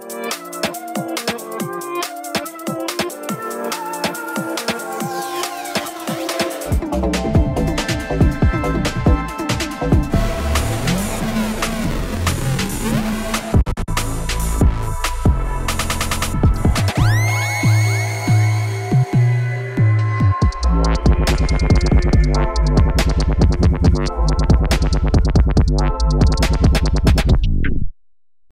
Bye.